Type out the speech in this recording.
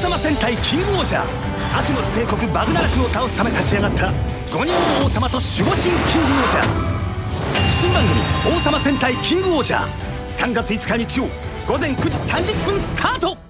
様戦隊キングオージャー悪の地帝国バグナラクを倒すため立ち上がった5人の王様と守護神キングオージャー新番組「王様戦隊キングオージャー」3月5日日曜午前9時30分スタート。